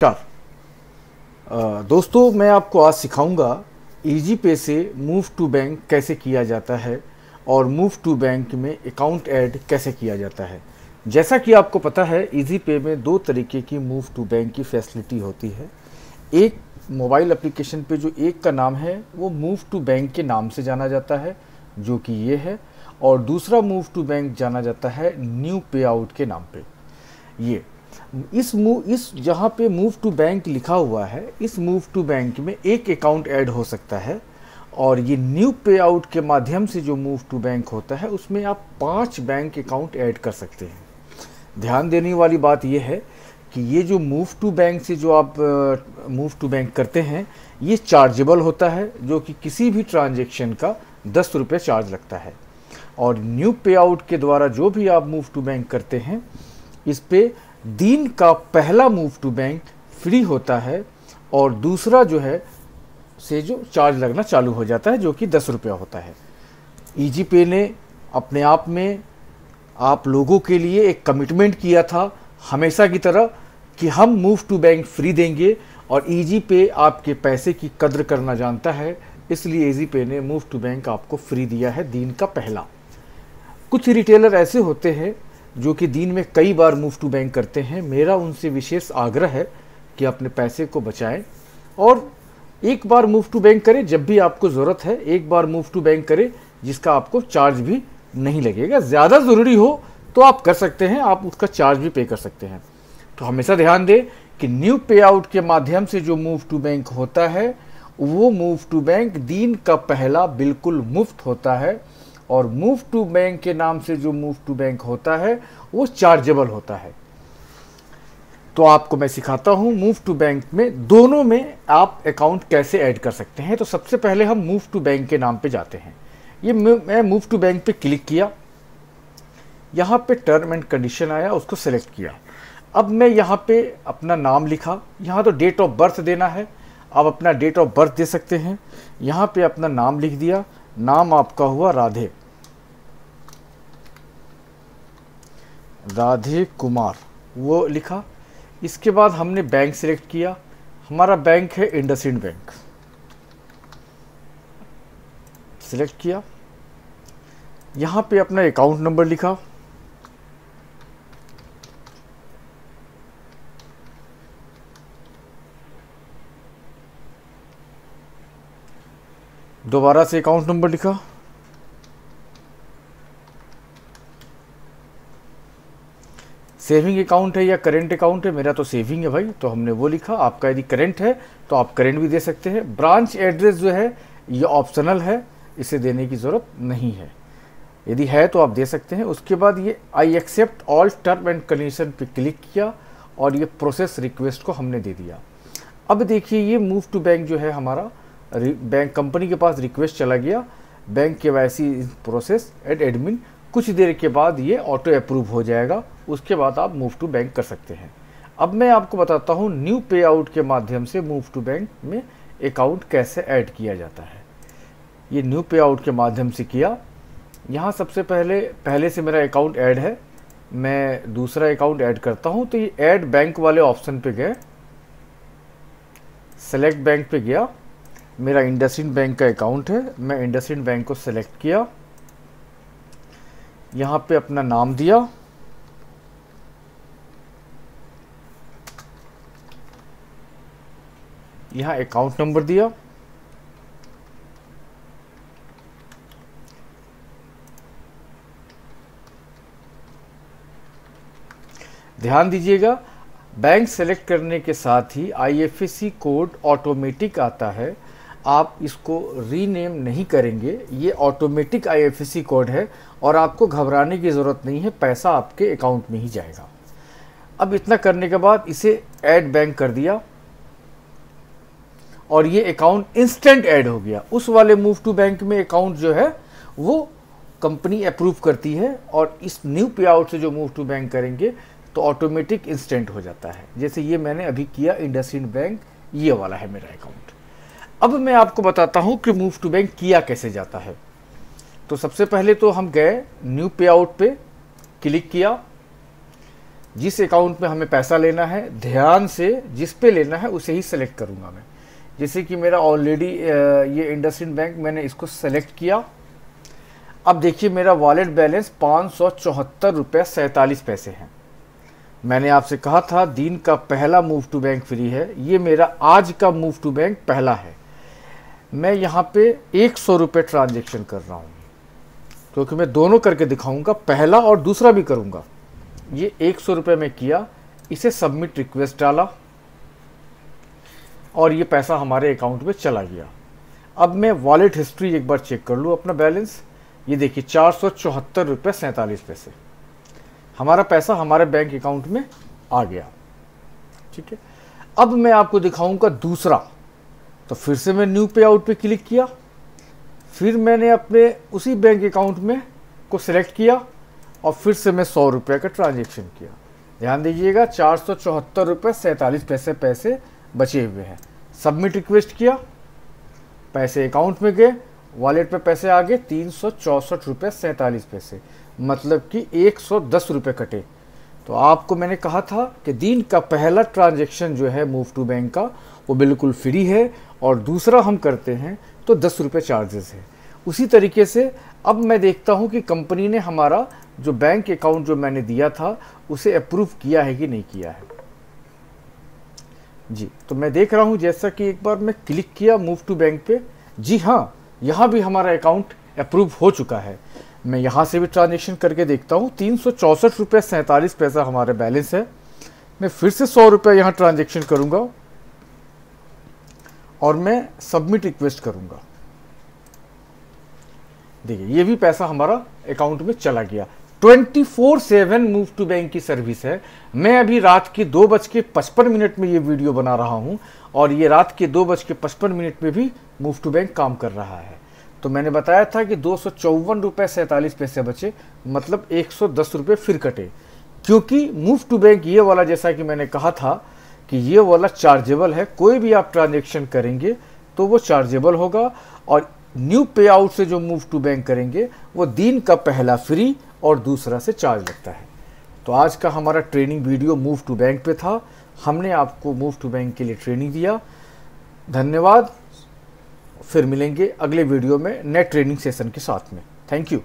नमस्कार दोस्तों, मैं आपको आज सिखाऊँगा ईजी पे से मूव टू बैंक कैसे किया जाता है और मूव टू बैंक में अकाउंट ऐड कैसे किया जाता है। जैसा कि आपको पता है ईजी पे में दो तरीके की मूव टू बैंक की फैसिलिटी होती है। एक मोबाइल एप्लीकेशन पे जो एक का नाम है, वो मूव टू बैंक के नाम से जाना जाता है, जो कि ये है, और दूसरा मूव टू बैंक जाना जाता है न्यू पे आउट के नाम पे। ये इस मूव इस जहाँ पे मूव टू बैंक लिखा हुआ है, इस मूव टू बैंक में एक अकाउंट ऐड हो सकता है और ये न्यू पे आउट के माध्यम से जो मूव टू बैंक होता है, उसमें आप पाँच बैंक अकाउंट ऐड कर सकते हैं। ध्यान देने वाली बात यह है कि ये जो मूव टू बैंक से जो आप मूव टू बैंक करते हैं, ये चार्जेबल होता है, जो कि किसी भी ट्रांजेक्शन का दस रुपये चार्ज लगता है। और न्यू पे आउट के द्वारा जो भी आप मूव टू बैंक करते हैं, इस पे दिन का पहला मूव टू बैंक फ्री होता है और दूसरा जो है, से जो चार्ज लगना चालू हो जाता है, जो कि दस रुपया होता है। ईजी पे ने अपने आप में आप लोगों के लिए एक कमिटमेंट किया था हमेशा की तरह कि हम मूव टू बैंक फ्री देंगे और ईजी पे आपके पैसे की कद्र करना जानता है, इसलिए ईजी पे ने मूव टू बैंक आपको फ्री दिया है दिन का पहला। कुछ रिटेलर ऐसे होते हैं जो कि दिन में कई बार मूव टू बैंक करते हैं, मेरा उनसे विशेष आग्रह है कि अपने पैसे को बचाएँ और एक बार मूव टू बैंक करें, जब भी आपको ज़रूरत है, एक बार मूव टू बैंक करें, जिसका आपको चार्ज भी नहीं लगेगा। ज़्यादा ज़रूरी हो तो आप कर सकते हैं, आप उसका चार्ज भी पे कर सकते हैं। तो हमेशा ध्यान दें कि न्यू पे आउट के माध्यम से जो मूव टू बैंक होता है, वो मूव टू बैंक दिन का पहला बिल्कुल मुफ़्त होता है। और मूव टू बैंक के नाम से जो मूव टू बैंक होता है, वो चार्जेबल होता है। तो आपको मैं सिखाता हूँ मूव टू बैंक में दोनों में आप अकाउंट कैसे ऐड कर सकते हैं। तो सबसे पहले हम मूव टू बैंक के नाम पे जाते हैं। ये मैं मूव टू बैंक पे क्लिक किया। यहाँ पे टर्म एंड कंडीशन आया, उसको सेलेक्ट किया। अब मैं यहाँ पे अपना नाम लिखा। यहाँ तो डेट ऑफ़ बर्थ देना है। आप अपना डेट ऑफ़ बर्थ दे सकते हैं। यहाँ पे अपना नाम लिख दिया। नाम आपका हुआ राधे। राधे कुमार। वो लिखा, इसके बाद हमने बैंक सिलेक्ट किया। हमारा बैंक है इंडसिंड बैंक सिलेक्ट किया। यहाँ पे अपना अकाउंट नंबर लिखा। दोबारा से अकाउंट नंबर लिखा। सेविंग अकाउंट है या करेंट अकाउंट है, मेरा तो सेविंग है भाई तो हमने वो लिखा, आपका यदि करेंट है तो आप करेंट भी दे सकते हैं। ब्रांच एड्रेस जो है, ये ऑप्शनल है, इसे देने की ज़रूरत नहीं है। यदि है तो आप दे सकते हैं। उसके बाद ये I accept all term and condition पे क्लिक किया, और ये प्रोसेस रिक्वेस्ट को हमने दे दिया। अब देखिए, ये मूव टू बैंक जो है हमारा बैंक कंपनी के पास रिक्वेस्ट चला गया। बैंक के वाई प्रोसेस एड एडमिन कुछ देर के बाद ये ऑटो अप्रूव हो जाएगा। उसके बाद आप मूव टू बैंक कर सकते हैं। अब मैं आपको बताता हूँ न्यू पे आउट के माध्यम से मूव टू बैंक में अकाउंट कैसे ऐड किया जाता है। ये न्यू पे आउट के माध्यम से किया। यहाँ सबसे पहले पहले से मेरा अकाउंट ऐड है। मैं दूसरा अकाउंट ऐड करता हूँ तो ये ऐड बैंक वाले ऑप्शन पे गए सेलेक्ट बैंक पे गया। मेरा इंडसिंड बैंक का अकाउंट है। मैं इंडसिंड बैंक को सेलेक्ट किया। यहाँ पे अपना नाम दिया। यहाँ अकाउंट नंबर दिया। ध्यान दीजिएगा बैंक सेलेक्ट करने के साथ ही आईएफएससी कोड ऑटोमेटिक आता है। आप इसको रीनेम नहीं करेंगे। ये ऑटोमेटिक आईएफएससी कोड है और आपको घबराने की ज़रूरत नहीं है, पैसा आपके अकाउंट में ही जाएगा। अब इतना करने के बाद इसे ऐड बैंक कर दिया। और ये अकाउंट इंस्टेंट ऐड हो गया। उस वाले मूव टू बैंक में अकाउंट जो है, वो कंपनी अप्रूव करती है और इस न्यू पे आउट से जो मूव टू बैंक करेंगे तो ऑटोमेटिक इंस्टेंट हो जाता है। जैसे ये मैंने अभी किया इंडसिंड बैंक, ये वाला है मेरा अकाउंट अब मैं आपको बताता हूँ कि मूव टू बैंक किया कैसे जाता है। तो सबसे पहले तो हम गए न्यू पे आउट पे क्लिक किया। जिस अकाउंट में हमें पैसा लेना है, ध्यान से जिस पे लेना है, उसे ही सेलेक्ट करूँगा मैं। जैसे कि मेरा ऑलरेडी ये इंडसइंड बैंक मैंने इसको सेलेक्ट किया। अब देखिए मेरा वॉलेट बैलेंस पाँच सौ चौहत्तर रुपये सैंतालीस पैसे हैं। मैंने आपसे कहा था, दिन का पहला मूव टू बैंक फ्री है। ये मेरा आज का मूव टू बैंक पहला है। मैं यहाँ पे एक सौ रुपये ट्रांजेक्शन कर रहा हूँ। क्योंकि मैं दोनों करके दिखाऊँगा, पहला और दूसरा भी करूँगा। ये एक सौ रुपये में किया, इसे सबमिट रिक्वेस्ट डाला। और ये पैसा हमारे अकाउंट में चला गया। अब मैं वॉलेट हिस्ट्री एक बार चेक कर लूँ अपना बैलेंस ये देखिए, चार सौ चौहत्तर रुपये सैंतालीस पैसे। हमारा पैसा हमारे बैंक अकाउंट में आ गया। ठीक है? अब मैं आपको दिखाऊँगा दूसरा। तो फिर से मैं न्यू पे आउट पर क्लिक किया। फिर मैंने अपने उसी बैंक अकाउंट में को सिलेक्ट किया और फिर से मैं सौ रुपये का ट्रांजेक्शन किया। ध्यान दीजिएगा, चार सौ चौहत्तर रुपये सैंतालीस पैसे पैसे बचे हुए हैं। सबमिट रिक्वेस्ट किया, पैसे अकाउंट में गए, वॉलेट पे पैसे आ गए, तीन सौ चौंसठ रुपये सैंतालीस पैसे मतलब कि एक सौ दस रुपये कटे। तो आपको मैंने कहा था कि दिन का पहला ट्रांजेक्शन जो है मूव टू बैंक का, वो बिल्कुल फ्री है और दूसरा हम करते हैं तो दस रुपये चार्जेस है। उसी तरीके से अब मैं देखता हूँ कि कंपनी ने हमारा जो बैंक अकाउंट जो मैंने दिया था, उसे अप्रूव किया है कि नहीं किया है। जी तो मैं देख रहा हूँ जैसा कि एक बार मैं क्लिक किया मूव टू बैंक पे, जी हाँ यहाँ भी हमारा अकाउंट अप्रूव हो चुका है। मैं यहाँ से भी ट्रांजेक्शन करके देखता हूँ, तीन सौ चौंसठ रुपये सैंतालीस पैसा हमारा बैलेंस है। मैं फिर से सौ रुपये यहाँ ट्रांजेक्शन करूँगा और मैं सबमिट रिक्वेस्ट करूँगा। देखिए, ये भी पैसा हमारा अकाउंट में चला गया। Twenty four seven move to bank की सर्विस है। मैं अभी रात के दो बज के पचपन मिनट में ये वीडियो बना रहा हूँ और ये रात के दो बज के पचपन मिनट में भी मूव टू बैंक काम कर रहा है। तो मैंने बताया था कि दो सौ चौवन रुपये सैंतालीस पैसे बचे मतलब एक सौ दस रुपये फिर कटे। क्योंकि मूव टू बैंक ये वाला जैसा कि मैंने कहा था कि ये वाला चार्जेबल है, कोई भी आप ट्रांजेक्शन करेंगे तो वो चार्जेबल होगा और न्यू पे आउट से जो मूव टू बैंक करेंगे, वो दिन का पहला फ्री और दूसरा से चार्ज लगता है। तो आज का हमारा training video move to bank पे था। हमने आपको मूव टू बैंक के लिए ट्रेनिंग दिया। धन्यवाद। फिर मिलेंगे अगले वीडियो में नेट ट्रेनिंग सेशन के साथ में। Thank you